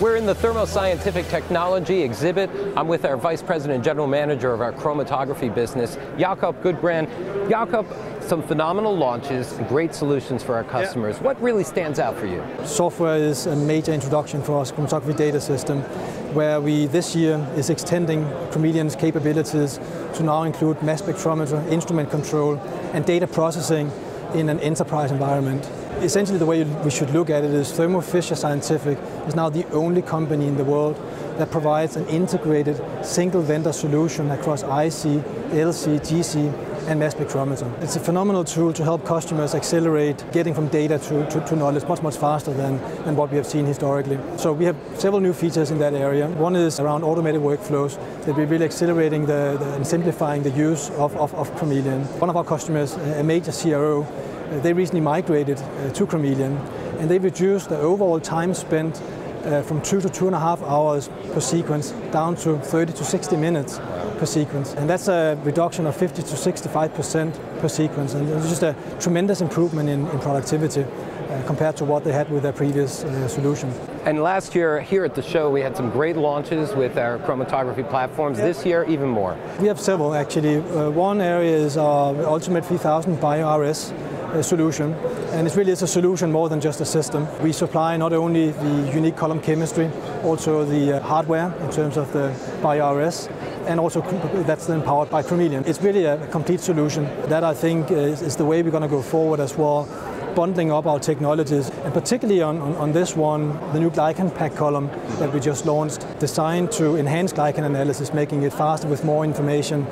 We're in the Thermo Scientific Technology exhibit. I'm with our Vice President and General Manager of our chromatography business, Jakob Gudbrand. Jakob, some phenomenal launches, great solutions for our customers. Yeah. What really stands out for you? Software is a major introduction for us chromatography data system, where we this year is extending Chromeleon's capabilities to now include mass spectrometer, instrument control, and data processing in an enterprise environment. Essentially the way we should look at it is Thermo Fisher Scientific is now the only company in the world that provides an integrated single vendor solution across IC, LC, GC, and mass spectrometer. It's a phenomenal tool to help customers accelerate getting from data to, to, to, knowledge much, much faster than, than what we have seen historically. So we have several new features in that area. One is around automated workflows that we're really accelerating the, the, and simplifying the use of, of, of Chromeleon. One of our customers, a major CRO, uh, they recently migrated uh, to Chromeleon and they reduced the overall time spent uh, from two to two and a half hours per sequence down to 30 to 60 minutes per sequence. And that's a reduction of 50 to 65% per sequence. And it's just a tremendous improvement in, in productivity. Uh, compared to what they had with their previous uh, solution. And last year here at the show we had some great launches with our chromatography platforms. Yeah. This year even more. We have several actually. Uh, one area is our Ultimate 3000 BioRS solution. And it really is a solution more than just a system. We supply not only the unique column chemistry, also the uh, hardware in terms of the BioRS, and also that's then powered by Chromeleon. It's really a complete solution. That I think is, is the way we're going to go forward as well bundling up our technologies, and particularly on, on, on, this one, the new GlycanPac column that we just launched, designed to enhance glycan analysis, making it faster with more information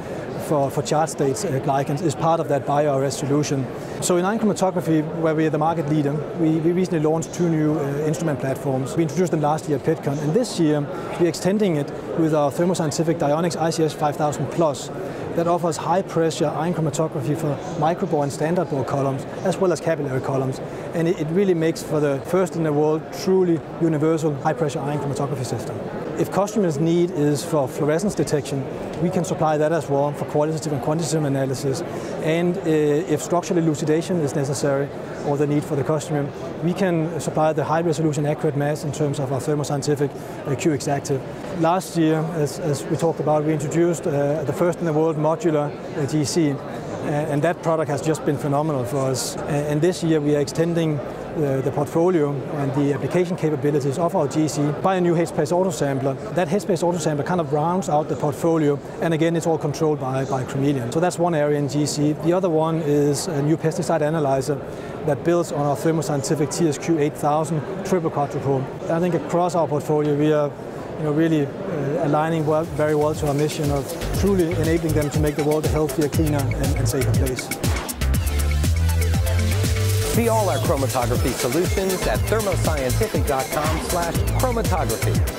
for, for charge states uh, glycans is part of that BioRS solution. So in ion chromatography, where we are the market leader, we, we recently launched two new uh, instrument platforms. We introduced them last year at Pittcon, and this year we're extending it with our Thermo Scientific Dionex ICS 5000 Plus that offers high pressure ion chromatography for microbore and standard bore columns, as well as capillary columns. And it, it really makes for the first in the world truly universal high pressure ion chromatography system. If customers' need is for fluorescence detection, we can supply that as well for qualitative and quantitative analysis. And uh, if structural elucidation is necessary or the need for the customer, we can supply the high resolution accurate mass in terms of our thermoscientific uh, Q Exactive. Last year, as, as, we talked about, we introduced uh, the first in the world modular uh, GC. Uh, and that product has just been phenomenal for us. Uh, and this year we are extending uh, the, portfolio and the application capabilities of our GC by a new headspace autosampler. That headspace autosampler kind of rounds out the portfolio, and again, it's all controlled by, by Chromeleon. So that's one area in GC. The other one is a new pesticide analyzer that builds on our Thermo Scientific TSQ 8000 triple quadrupole. I think across our portfolio, we are you know, really uh, aligning well, very well to our mission of truly enabling them to make the world a healthier, cleaner, and, and safer place. See all our chromatography solutions at thermoscientific.com slash chromatography.